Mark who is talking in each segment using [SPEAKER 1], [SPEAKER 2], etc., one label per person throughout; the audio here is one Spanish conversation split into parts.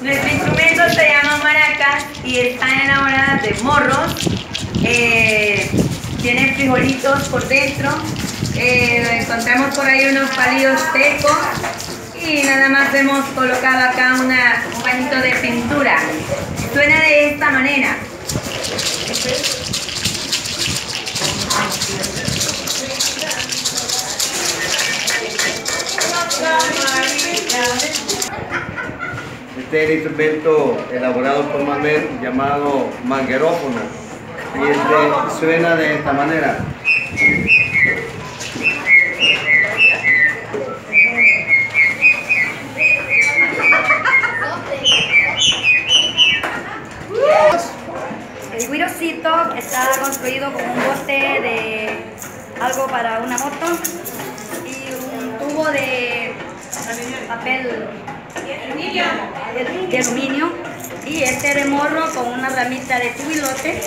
[SPEAKER 1] Nuestro instrumento se llama maracas y está elaborada de morros. Eh, tiene frijolitos por dentro. Eh, encontramos por ahí unos palillos secos y nada más hemos colocado acá una, un bañito de pintura. Suena de esta manera.
[SPEAKER 2] Este es el instrumento elaborado por Manuel llamado manguerófono y este suena de esta manera.
[SPEAKER 3] El guirocito está construido con un bote de algo para una moto y un tubo de papel de, de aluminio y este remorro con una ramita de tubilote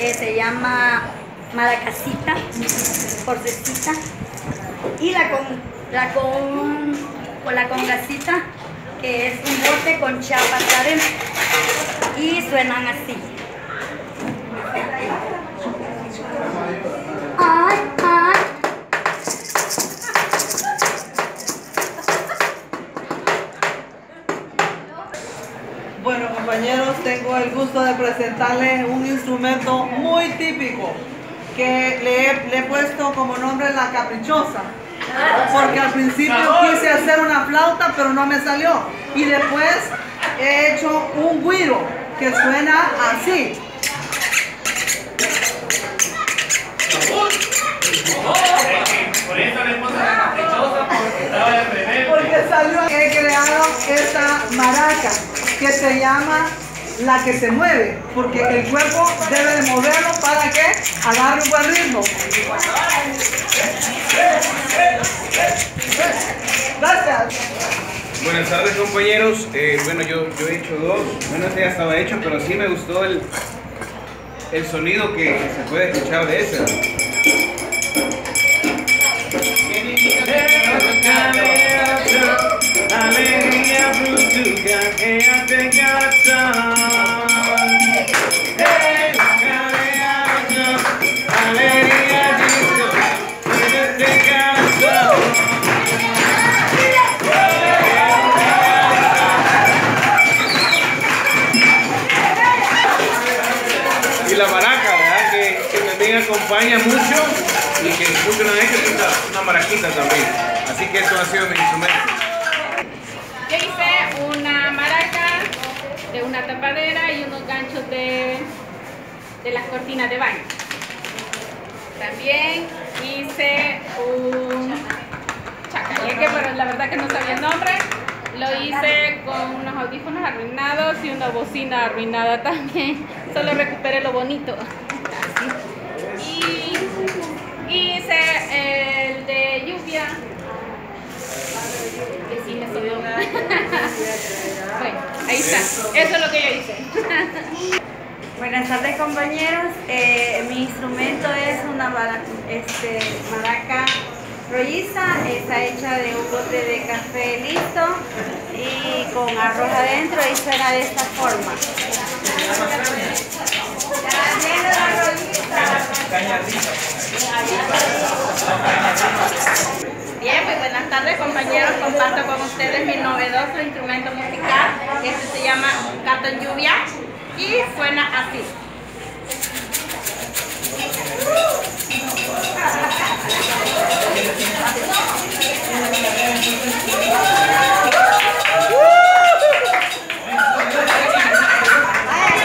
[SPEAKER 3] eh, se llama maracasita, porcecita y la con la con, con la congasita que es un bote con chapas y suenan así.
[SPEAKER 4] Bueno compañeros, tengo el gusto de presentarles un instrumento muy típico que le he, le he puesto como nombre la caprichosa. Porque al principio quise hacer una flauta pero no me salió. Y después he hecho un guiro que suena así.
[SPEAKER 5] Por eso le puse la caprichosa porque estaba de rebelde.
[SPEAKER 4] Porque salió, he creado esta maraca que se llama la que se mueve, porque el cuerpo debe de moverlo para que agarre un buen ritmo. Gracias.
[SPEAKER 6] Buenas tardes compañeros, Eh, bueno yo, yo he hecho dos, bueno este ya estaba hecho, pero sí me gustó el, el sonido que se puede escuchar de ese. La maraca, ¿verdad? Que, también acompaña mucho y que han hecho es una, una maraquita también. Así que eso ha sido mi instrumento.
[SPEAKER 7] Yo hice una maraca de una tapadera y unos ganchos de, de las cortinas de baño. También hice un chacaleque, pero la verdad que no sabía el nombre. Lo hice con unos audífonos arruinados y una bocina arruinada también. Solo recuperé lo bonito. Y hice el de lluvia que sí me sonó. bueno, ahí está. Eso es lo que yo hice.
[SPEAKER 3] Buenas tardes compañeros, Eh, mi instrumento es una mara- este, maraca rolliza, está hecha de un bote de café listo y con arroz adentro y suena de esta forma.
[SPEAKER 7] Bien, pues buenas tardes compañeros. Comparto con ustedes mi novedoso instrumento musical. Este se llama Gato Lluvia y suena así.